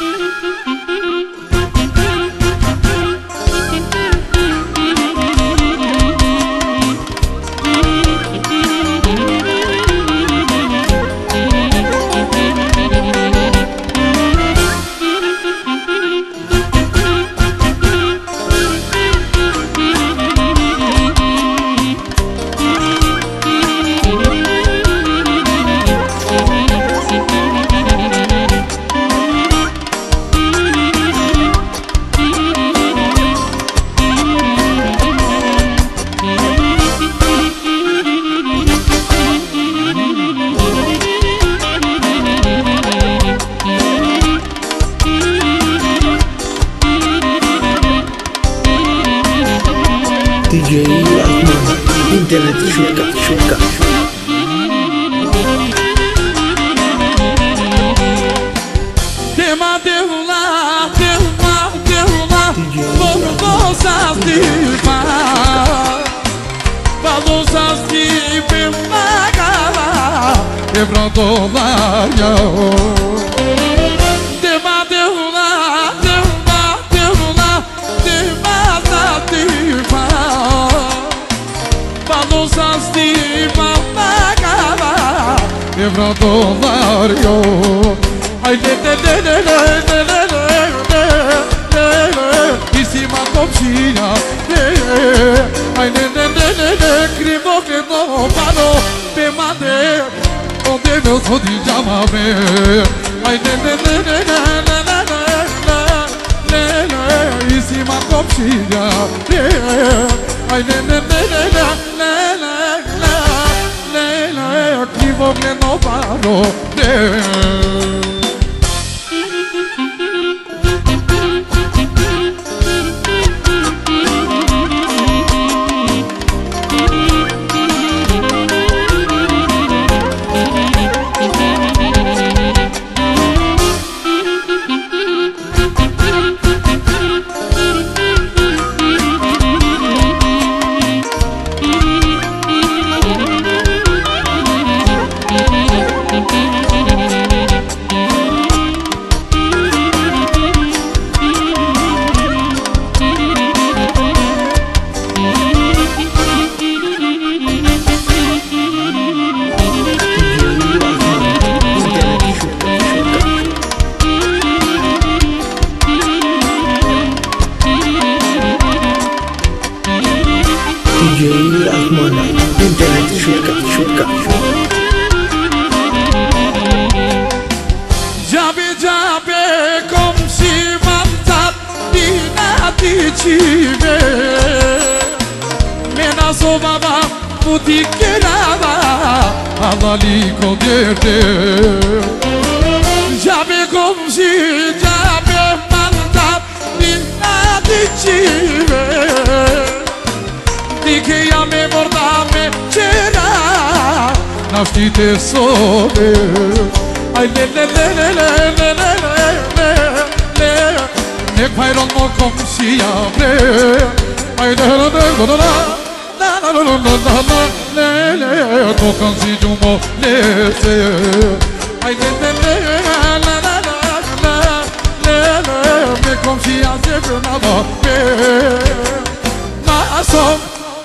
Mm-hmm. DJ Arthur Internet Chuca Chuca. Chuca Tema derrular, derrular, derrular Foram bolsas de mar Balouças de pemagala Quebrando o stima pagava E vreau dovariu Hai de de de de ne ne ne ne ne ne ne ne ne de de de de ne ne ne ne ne ne ne ne ne so di chiamare Hai ne ne ne ne de de de Isima copcina Hai de de de de de Evo gleno paro, ne. çime Mena zovama puti kerava Avali ko gerde Jabe komşi jabe manda Dinna di çime Dike yame bordame çera Navşite sobe Ay le le le le le le. 내 파이론 먹고 시야브레 아이데르데르도나 나나로로로나 레레 도칸시 주모 레세 아이데르데르 나나나나 레레 메콤 시야제브나바 베 마som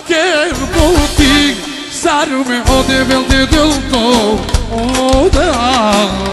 quer contigo Sar o meu de velde del teu Oh,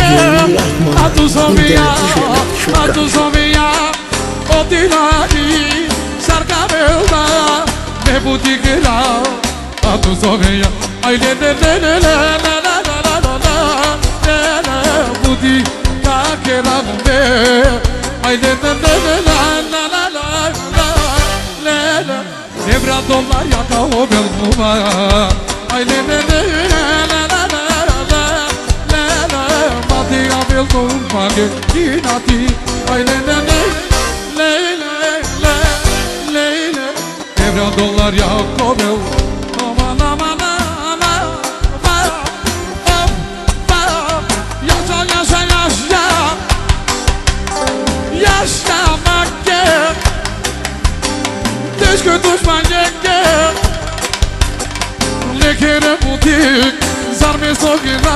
A tu homens a tu somia Odinari, sarga meva Ne buti gira A tu somia Ay le le le le le la la la la la la Le la buti ka kera gumbe Ay le le le le la la la la la Le la Nevra dolar yaka o belguma Ay le le le feel so funny Dinati, ay le le le. Le le le. Le le. Evren dolar ya kobev Aman aman aman Aman. Yaşa yaşa yaşa. Yaşamak gel Düşkü düşman gel Lekere butik. Zarme sokina?